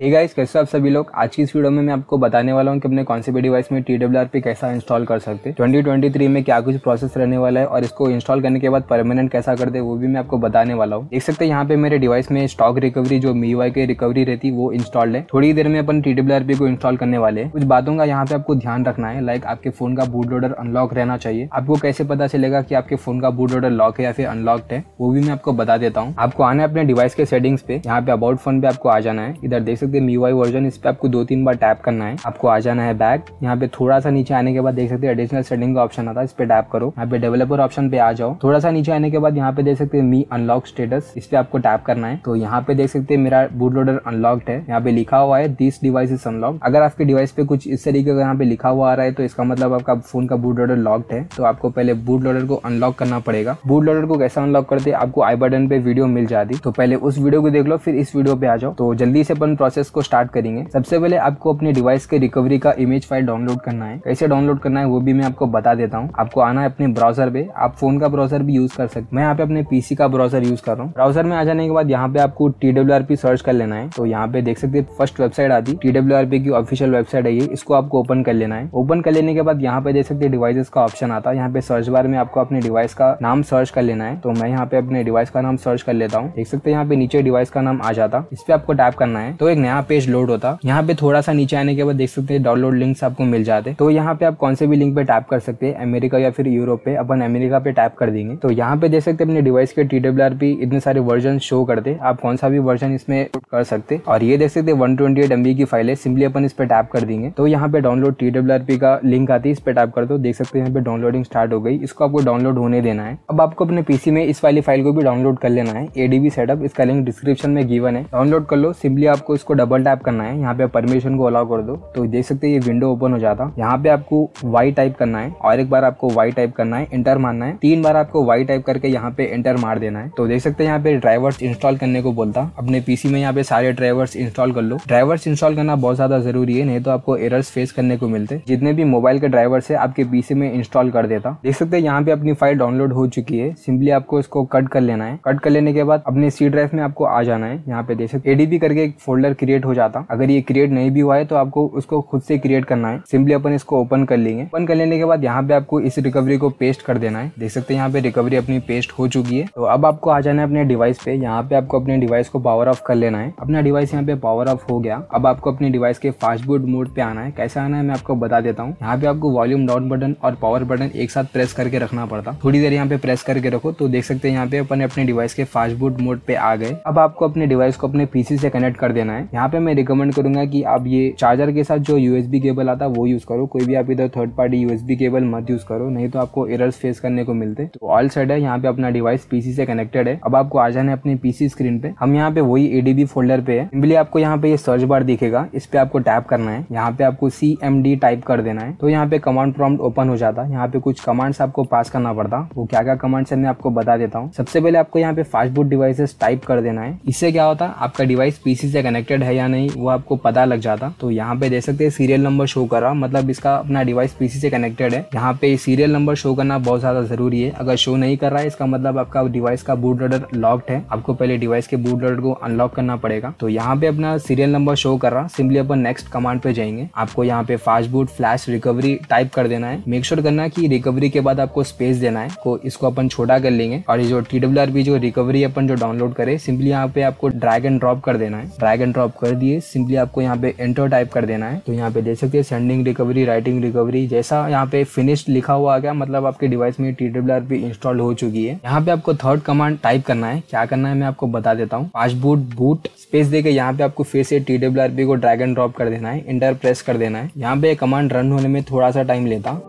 Hey guys कैसे आप सभी लोग? आज की इस वीडियो में मैं आपको बताने वाला हूँ कि अपने कौन से भी डिवाइस में टी पे कैसा इंस्टॉल कर सकते हैं। 2023 में क्या कुछ प्रोसेस रहने वाला है और इसको इंस्टॉल करने के बाद परमानेंट कैसा कर दे, वो भी मैं आपको बताने वाला हूँ। देख सकते हैं यहाँ पे मेरे डिवाइस में स्टॉक रिकवरी जो मी की रिकवरी रहती वो इंस्टॉल्ड है। थोड़ी देर में अपन टी को इंस्टॉल करने वाले हैं। कुछ बातों का यहाँ पे आपको ध्यान रखना है लाइक आपके फ़ोन का बूट लोडर अनलॉक रहना चाहिए। आपको कैसे पता चलेगा की आपके फ़ोन का बूट लोडर लॉक है या फिर अनलॉक्ड है, वो भी मैं आपको बता देता हूँ। आपको आना है अपने डिवाइस के सेटिंग्स पे। यहाँ पे अबाउट फ़ोन पे आपको आ जाना है। इधर देख सकते हैं मी वर्जन इस पे आपको दो तीन बार टैप करना है। आपको आ जाना है बैक यहाँ पे थोड़ा सा नीचे आने के बाद देख सकते हैं एडिशनल सेटिंग का ऑप्शन आता है, इस पर टैप करो। यहाँ पे डेवलपर ऑप्शन पे आ जाओ। थोड़ा सा नीचे आने के बाद यहाँ पे देख सकते हैं मी अनलॉक स्टेटस इस पर आपको टैप करना है। तो यहाँ पे देख सकते हैं मेरा बूट लोडर अनलॉक्ड है। यहाँ पे लिखा हुआ है दिस डिवाइस इज़ अनलॉक अगर आपके डिवाइस पे कुछ इस तरीके का यहाँ पे लिखा हुआ आ रहा है तो इसका मतलब आपका फ़ोन का बूट लोडर लॉक्ड है। तो आपको पहले बूट लोडर को अनलॉक करना पड़ेगा। बूट लोडर को कैसे अनलॉक करते आपको आई बटन पे वीडियो मिल जाती। तो पहले उस वीडियो को देख लो, फिर इस वीडियो पे आ जाओ। तो जल्दी से अपन प्रोसेस को स्टार्ट करेंगे। सबसे पहले आपको अपने डिवाइस के रिकवरी का इमेज फ़ाइल डाउनलोड करना है। कैसे डाउनलोड करना है वो भी मैं आपको बता देता हूँ। आपको आना है अपने ब्राउज़र पे। आप फ़ोन का ब्राउज़र भी यूज़ कर सकते मैं यहाँ पे अपने पीसी का ब्राउज़र यूज़ कर रहा हूँ। ब्राउज़र में आ जाने के बाद यहाँ पे आपको TWRP सर्च कर लेना है। तो यहाँ पे देख सकते फ़र्स्ट वेबसाइट आती। टी की ऑफिशियल वेबसाइट है ये। इसको आपको ओपन कर लेना है। ओपन कर लेने के बाद यहाँ पे देख सकते डिवाइसेस का ऑप्शन आता है। यहाँ पे सर्च बार में आपको अपने डिवाइस का नाम सर्च कर लेना है। तो मैं यहाँ पे अपने डिवाइस का नाम सर्च कर लेता हूँ। देख सकते हैं यहाँ पे नीचे डिवाइस का नाम आ जाता। इस पे आपको टैप करना है। तो एक नया पेज लोड होता। यहाँ पे थोड़ा सा नीचे आने के बाद देख सकते हैं डाउनलोड लिंक्स आपको मिल जाते। तो यहाँ पे आप कौन से भी लिंक पे टैप कर सकते हैं, अमेरिका या फिर यूरोप पे, अपन अमेरिका पे टैप कर देंगे। तो यहाँ पे देख सकते अपने डिवाइस के टी इतने सारे वर्जन शो करते। आप कौन सा भी वर्जन इसमें कर सकते। और ये देख सकते वन ट्वेंटी की फ़ाइल है सिंपली अपन इस पर टैप कर देंगे। तो यहाँ पे डाउनलोड टी का लिंक आती है, इस पर टैप कर दो। देख सकते हैं, यहाँ पे डाउनलोडिंग स्टार्ट हो गई। इसको आपको डाउनलोड होने देना है। अब आपको अपने पीसी में इस वाली फ़ाइल को भी डाउनलोड कर लेना है। एडीबी सेटअप इसका लिंक डिस्क्रिप्शन में गिवन है। डाउनलोड कर लो सिंपली आपको इसको डबल टैप करना है, यहाँ पे परमिशन को अलाउ कर दो। तो देख सकते हैं ये विंडो ओपन हो जाता। यहाँ पे आपको वाई टाइप करना है और एक बार आपको वाई टाइप करना है इंटर मारना है। तीन बार आपको वाई टाइप करके यहाँ पे इंटर मार देना है। तो देख सकते हैं यहाँ पे ड्राइवर्स इंस्टॉल करने को बोलता। अपने पीसी में यहाँ पे सारे ड्राइवर्स इंस्टॉल कर लो। ड्राइवर्स इंस्टॉल करना बहुत ज़्यादा ज़रूरी है, नहीं तो आपको एरर्स फेस करने को मिलते। जितने भी मोबाइल के ड्राइवर्स है, आपके पीसी में इंस्टॉल कर देता। देख सकते हैं यहाँ पे अपनी फ़ाइल डाउनलोड हो चुकी है। सिंपली आपको इसको कट कर लेना है। कट कर लेने के बाद अपने सी ड्राइव में आपको आ जाना है। यहाँ पे देख सकते एडीबी करके एक फोल्डर क्रिएट हो जाता। अगर ये क्रिएट नहीं भी हुआ है तो आपको उसको खुद से क्रिएट करना है। सिंपली अपन इसको ओपन कर लेंगे। ओपन कर लेने के बाद यहाँ पे आपको इस रिकवरी को पेस्ट कर देना है। देख सकते हैं यहाँ पे रिकवरी अपनी पेस्ट हो चुकी है। तो अब आपको आ जाना है अपने डिवाइस पे। यहाँ पे आपको अपने डिवाइस को पावर ऑफ़ कर लेना है। अपना डिवाइस यहाँ पे पावर ऑफ़ हो गया। अब आपको अपने डिवाइस के फास्ट बूट मोड पे आना है। कैसे आना है मैं आपको बता देता हूँ। यहाँ पे आपको वॉल्यूम डाउन बटन और पावर बटन एक साथ प्रेस करके रखना पड़ता। थोड़ी देर यहाँ पे प्रेस करके रखो तो देख सकते हैं यहाँ पे अपन अपने डिवाइस के फास्ट बूट मोड पे आ गए। अब आपको अपने डिवाइस को अपने पीसी से कनेक्ट कर देना है। यहाँ पे मैं रिकमेंड करूँगा कि आप ये चार्जर के साथ जो यूएसबी केबल आता है, वो यूज़ करो। कोई भी आप इधर थर्ड पार्टी यूएसबी केबल मत यूज़ करो, नहीं तो आपको एरर्स फेस करने को मिलते। तो ऑल सेट है, यहाँ पे अपना डिवाइस पीसी से कनेक्टेड है। अब आपको आ जाना है अपने पीसी स्क्रीन पे। हम यहाँ पे वही एडीबी फोल्डर पे है। सिंपली आपको यहाँ पे ये सर्च बार दिखेगा। इस पे आपको टैप करना है। यहाँ पे आपको सी एम डी टाइप कर देना है। तो यहाँ पे कमांड प्रॉम्प्ट ओपन हो जाता। है यहाँ पे कुछ कमांड्स आपको पास करना पड़ता। वो क्या क्या कमांड्स है, मैं आपको बता देता हूँ। सबसे पहले आपको यहाँ पे फास्ट बूट डिवाइसेस टाइप कर देना है। इससे क्या होता? है आपका डिवाइस पीसी से कनेक्टेड है या नहीं, वो आपको पता लग जाता। तो यहाँ पे देख सकते हैं सीरियल नंबर शो कर रहा। मतलब इसका अपना डिवाइस पीसी से कनेक्टेड है। यहाँ पे सीरियल नंबर शो करना बहुत ज़्यादा ज़रूरी है। अगर शो नहीं कर रहा है, इसका मतलब आपका डिवाइस का बूट लोडर लॉक्ड है। आपको पहले डिवाइस के बूट लोडर को अनलॉक करना पड़ेगा। तो यहाँ पे अपना सीरियल नंबर शो कर रहा। सिंपली अपन नेक्स्ट कमांड पे जाएँगे। आपको यहाँ पे fast boot flash recovery type कर देना है। मेक श्योर करना की रिकवरी के बाद आपको स्पेस देना है। को इसको अपन छोटा कर लेंगे। और ये जो टी जो रिकवरी अपन जो डाउनलोड करे सिंपली यहाँ पे आपको ड्रैग एंड ड्रॉप कर देना है। ड्रैग एंड ड्रॉप कर दिए सिंपली आपको यहाँ पे एंटर टाइप कर देना है। तो यहाँ पे देख सकते हैं सेंडिंग रिकवरी राइटिंग रिकवरी जैसा यहाँ पे फिनिश लिखा हुआ आ गया मतलब आपके डिवाइस में टी भी इंस्टॉल हो चुकी है। यहाँ पे आपको थर्ड कमांड टाइप करना है। क्या करना है, मैं आपको बता देता हूँ। फास्ट बूट स्पेस देके यहाँ पे आपको फिर से टी को ड्रैग एंड ड्रॉप कर देना है इंटर प्रेस कर देना है। यहाँ पे कमांड रन होने में थोड़ा सा टाइम लेता।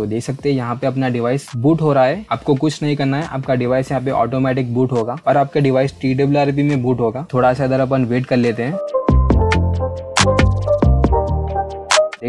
तो देख सकते हैं, यहाँ पे अपना डिवाइस बूट हो रहा है। आपको कुछ नहीं करना है, आपका डिवाइस यहाँ पे ऑटोमेटिक बूट होगा और आपका डिवाइस टी में बूट होगा। थोड़ा सा इधर अपन वेट कर लेते हैं।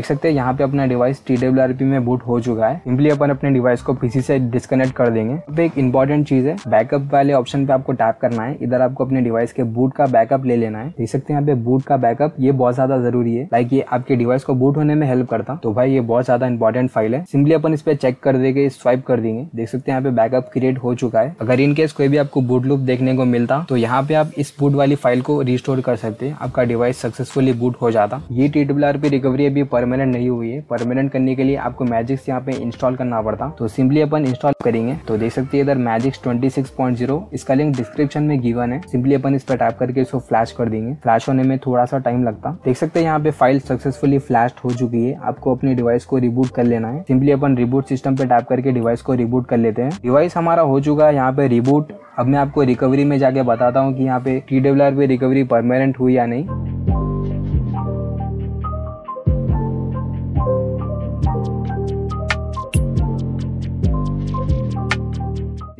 देख सकते हैं, यहाँ पे अपना डिवाइस टी में बूट हो चुका है। सिंपली अपन अपने डिवाइस को पीसी से डिस्कनेक्ट कर देंगे। अब एक इंपॉर्टेंट चीज़ है बैकअप वाले ऑप्शन पे आपको टैप करना है। इधर आपको अपने डिवाइस के बूट का बैकअप ले लेना है। देख सकते हैं, यहाँ पे बूट का बैकअप ये बहुत ज़्यादा ज़रूरी है। लाइक ये आपके डिवाइस को बूट होने में हेल्प करता। तो भाई, ये बहुत ज़्यादा इंपॉर्टेंट फ़ाइल है। सिंपली अपन इस पे चेक कर देंगे स्वाइप कर देंगे। देख सकते हैं, यहाँ पे बैकअप क्रिएट हो चुका है। अगर इनकेस कोई भी आपको बूट लूप देखने को मिलता तो यहाँ पे आप इस बूट वाली फ़ाइल को रिस्टोर कर सकते हैं। आपका डिवाइस सक्सेसफुली बूट हो जाता। ये टी रिकवरी अभी परमानेंट नहीं हुई है। परमानेंट करने के लिए आपको मैजिक्स यहाँ पे इंस्टॉल करना पड़ता। तो सिंपली अपन इंस्टॉल करेंगे। तो देख सकते हैं इधर मैजिक्स 26.0 इसका लिंक डिस्क्रिप्शन में गिवन है। सिंपली अपन इस पर टाइप करके इसको फ्लैश कर देंगे। फ्लैश होने में थोड़ा सा टाइम लगता। देख सकते हैं यहाँ पे फ़ाइल सक्सेसफुली फ्लैश हो चुकी है। आपको अपने डिवाइस को रिबूट कर लेना है। सिंपली अपन रिबूट सिस्टम पे टाइप करके डिवाइस को रिबूट कर लेते हैं। डिवाइस हमारा हो चुका है यहाँ पे रिबूट अब मैं आपको रिकवरी में जाके बताता हूँ कि यहाँ पे टी डब्ल्यू पे रिकवरी परमानेंट हुई या नहीं।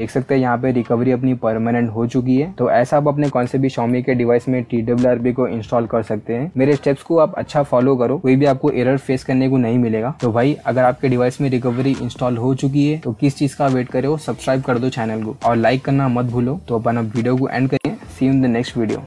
देख सकते हैं, यहाँ पे रिकवरी अपनी परमानेंट हो चुकी है। तो ऐसा आप अपने कौन से भी शॉमी के डिवाइस में टी को इंस्टॉल कर सकते हैं। मेरे स्टेप्स को आप अच्छा फॉलो करो, कोई भी आपको एरर फेस करने को नहीं मिलेगा। तो भाई, अगर आपके डिवाइस में रिकवरी इंस्टॉल हो चुकी है तो किस चीज़ का वेट करे हो सब्सक्राइब कर दो चैनल को। और लाइक करना मत भूलो। तो अपन अब वीडियो को एंड करें see in the next video